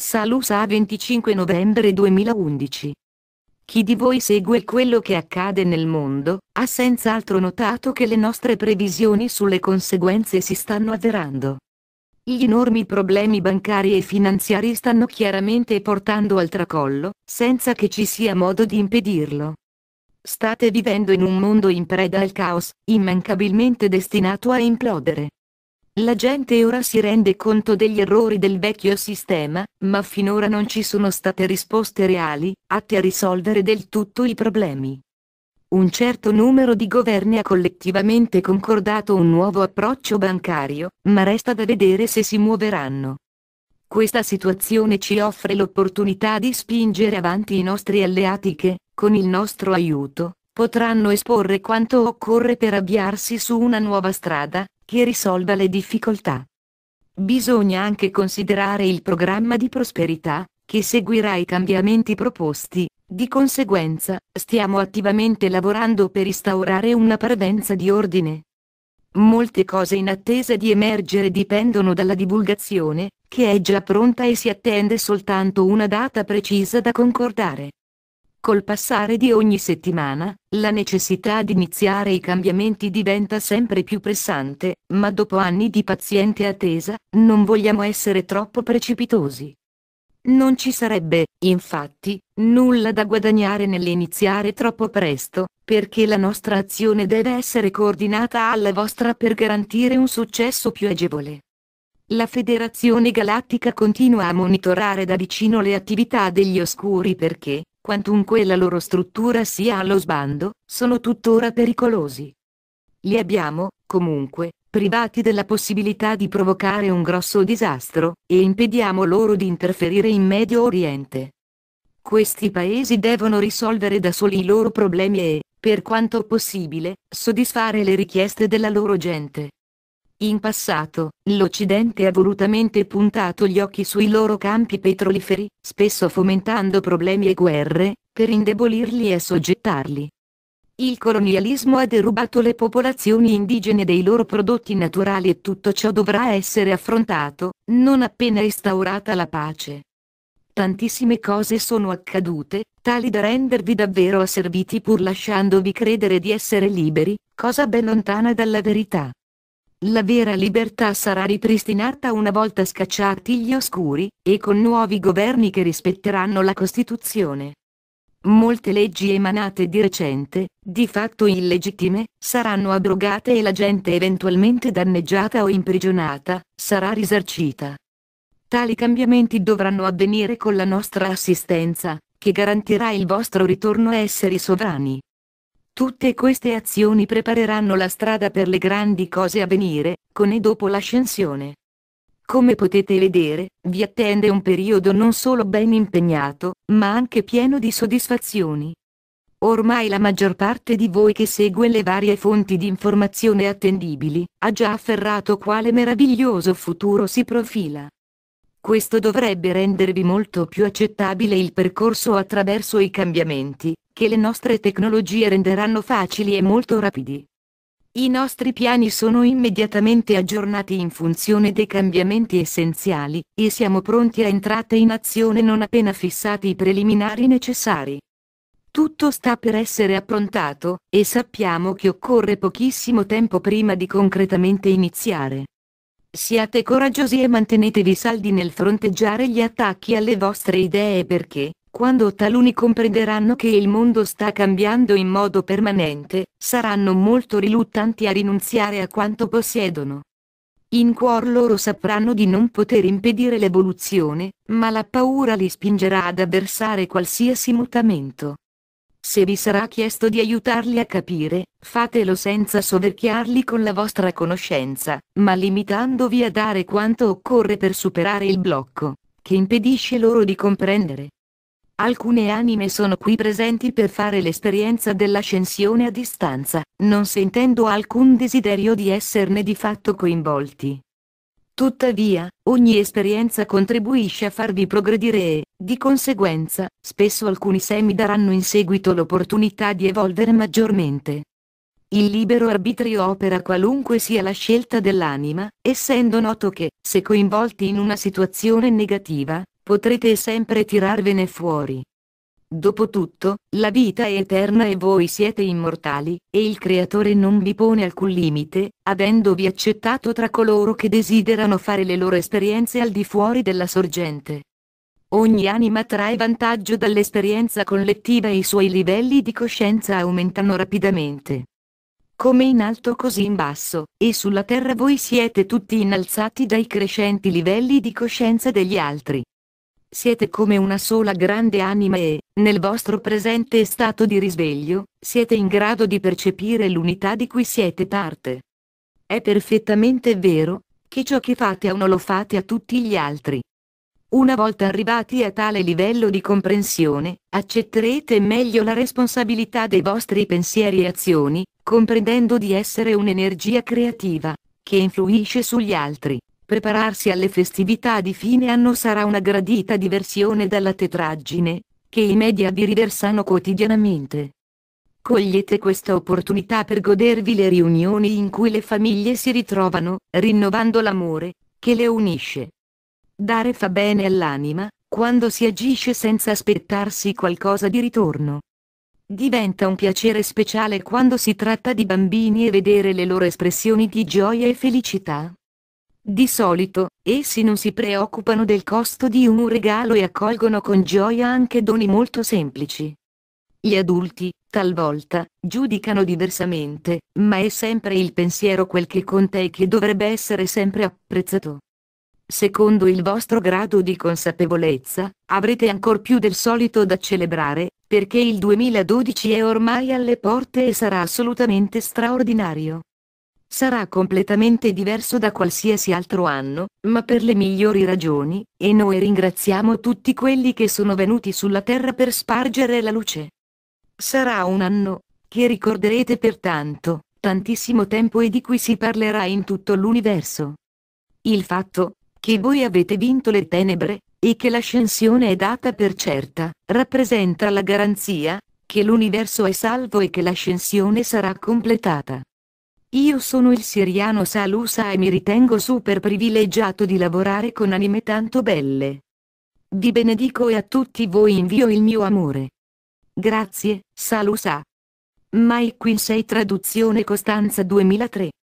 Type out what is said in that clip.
Salusa 25 novembre 2011. Chi di voi segue quello che accade nel mondo, ha senz'altro notato che le nostre previsioni sulle conseguenze si stanno avverando. Gli enormi problemi bancari e finanziari stanno chiaramente portando al tracollo, senza che ci sia modo di impedirlo. State vivendo in un mondo in preda al caos, immancabilmente destinato a implodere. La gente ora si rende conto degli errori del vecchio sistema, ma finora non ci sono state risposte reali, atte a risolvere del tutto i problemi. Un certo numero di governi ha collettivamente concordato un nuovo approccio bancario, ma resta da vedere se si muoveranno. Questa situazione ci offre l'opportunità di spingere avanti i nostri alleati che, con il nostro aiuto, potranno esporre quanto occorre per avviarsi su una nuova strada, che risolva le difficoltà. Bisogna anche considerare il programma di prosperità, che seguirà i cambiamenti proposti, di conseguenza, stiamo attivamente lavorando per instaurare una parvenza di ordine. Molte cose in attesa di emergere dipendono dalla divulgazione, che è già pronta e si attende soltanto una data precisa da concordare. Col passare di ogni settimana, la necessità di iniziare i cambiamenti diventa sempre più pressante, ma dopo anni di paziente attesa, non vogliamo essere troppo precipitosi. Non ci sarebbe, infatti, nulla da guadagnare nell'iniziare troppo presto, perché la nostra azione deve essere coordinata alla vostra per garantire un successo più agevole. La Federazione Galattica continua a monitorare da vicino le attività degli oscuri perché, quantunque la loro struttura sia allo sbando, sono tuttora pericolosi. Li abbiamo, comunque, privati della possibilità di provocare un grosso disastro, e impediamo loro di interferire in Medio Oriente. Questi paesi devono risolvere da soli i loro problemi e, per quanto possibile, soddisfare le richieste della loro gente. In passato, l'Occidente ha volutamente puntato gli occhi sui loro campi petroliferi, spesso fomentando problemi e guerre, per indebolirli e assoggettarli. Il colonialismo ha derubato le popolazioni indigene dei loro prodotti naturali e tutto ciò dovrà essere affrontato, non appena instaurata la pace. Tantissime cose sono accadute, tali da rendervi davvero asserviti pur lasciandovi credere di essere liberi, cosa ben lontana dalla verità. La vera libertà sarà ripristinata una volta scacciati gli oscuri, e con nuovi governi che rispetteranno la Costituzione. Molte leggi emanate di recente, di fatto illegittime, saranno abrogate e la gente eventualmente danneggiata o imprigionata, sarà risarcita. Tali cambiamenti dovranno avvenire con la nostra assistenza, che garantirà il vostro ritorno a esseri sovrani. Tutte queste azioni prepareranno la strada per le grandi cose a venire, con e dopo l'ascensione. Come potete vedere, vi attende un periodo non solo ben impegnato, ma anche pieno di soddisfazioni. Ormai la maggior parte di voi che segue le varie fonti di informazione attendibili, ha già afferrato quale meraviglioso futuro si profila. Questo dovrebbe rendervi molto più accettabile il percorso attraverso i cambiamenti, che le nostre tecnologie renderanno facili e molto rapidi. I nostri piani sono immediatamente aggiornati in funzione dei cambiamenti essenziali, e siamo pronti a entrate in azione non appena fissati i preliminari necessari. Tutto sta per essere approntato, e sappiamo che occorre pochissimo tempo prima di concretamente iniziare. Siate coraggiosi e mantenetevi saldi nel fronteggiare gli attacchi alle vostre idee perché, quando taluni comprenderanno che il mondo sta cambiando in modo permanente, saranno molto riluttanti a rinunziare a quanto possiedono. In cuor loro sapranno di non poter impedire l'evoluzione, ma la paura li spingerà ad avversare qualsiasi mutamento. Se vi sarà chiesto di aiutarli a capire, fatelo senza soverchiarli con la vostra conoscenza, ma limitandovi a dare quanto occorre per superare il blocco, che impedisce loro di comprendere. Alcune anime sono qui presenti per fare l'esperienza dell'ascensione a distanza, non sentendo alcun desiderio di esserne di fatto coinvolti. Tuttavia, ogni esperienza contribuisce a farvi progredire e, di conseguenza, spesso alcuni semi daranno in seguito l'opportunità di evolvere maggiormente. Il libero arbitrio opera qualunque sia la scelta dell'anima, essendo noto che, se coinvolti in una situazione negativa, potrete sempre tirarvene fuori. Dopotutto, la vita è eterna e voi siete immortali, e il Creatore non vi pone alcun limite, avendovi accettato tra coloro che desiderano fare le loro esperienze al di fuori della sorgente. Ogni anima trae vantaggio dall'esperienza collettiva e i suoi livelli di coscienza aumentano rapidamente. Come in alto così in basso, e sulla terra voi siete tutti innalzati dai crescenti livelli di coscienza degli altri. Siete come una sola grande anima e, nel vostro presente stato di risveglio, siete in grado di percepire l'unità di cui siete parte. È perfettamente vero, che ciò che fate a uno lo fate a tutti gli altri. Una volta arrivati a tale livello di comprensione, accetterete meglio la responsabilità dei vostri pensieri e azioni, comprendendo di essere un'energia creativa, che influisce sugli altri. Prepararsi alle festività di fine anno sarà una gradita diversione dalla tetraggine, che i media vi riversano quotidianamente. Cogliete questa opportunità per godervi le riunioni in cui le famiglie si ritrovano, rinnovando l'amore, che le unisce. Dare fa bene all'anima, quando si agisce senza aspettarsi qualcosa di ritorno. Diventa un piacere speciale quando si tratta di bambini e vedere le loro espressioni di gioia e felicità. Di solito, essi non si preoccupano del costo di un regalo e accolgono con gioia anche doni molto semplici. Gli adulti, talvolta, giudicano diversamente, ma è sempre il pensiero quel che conta e che dovrebbe essere sempre apprezzato. Secondo il vostro grado di consapevolezza, avrete ancor più del solito da celebrare, perché il 2012 è ormai alle porte e sarà assolutamente straordinario. Sarà completamente diverso da qualsiasi altro anno, ma per le migliori ragioni, e noi ringraziamo tutti quelli che sono venuti sulla Terra per spargere la luce. Sarà un anno, che ricorderete per tanto, tantissimo tempo e di cui si parlerà in tutto l'universo. Il fatto, che voi avete vinto le tenebre, e che l'ascensione è data per certa, rappresenta la garanzia, che l'universo è salvo e che l'ascensione sarà completata. Io sono il siriano Salusa e mi ritengo super privilegiato di lavorare con anime tanto belle. Vi benedico e a tutti voi invio il mio amore. Grazie, Salusa. Mike Quinsey Traduzione Costanza 2003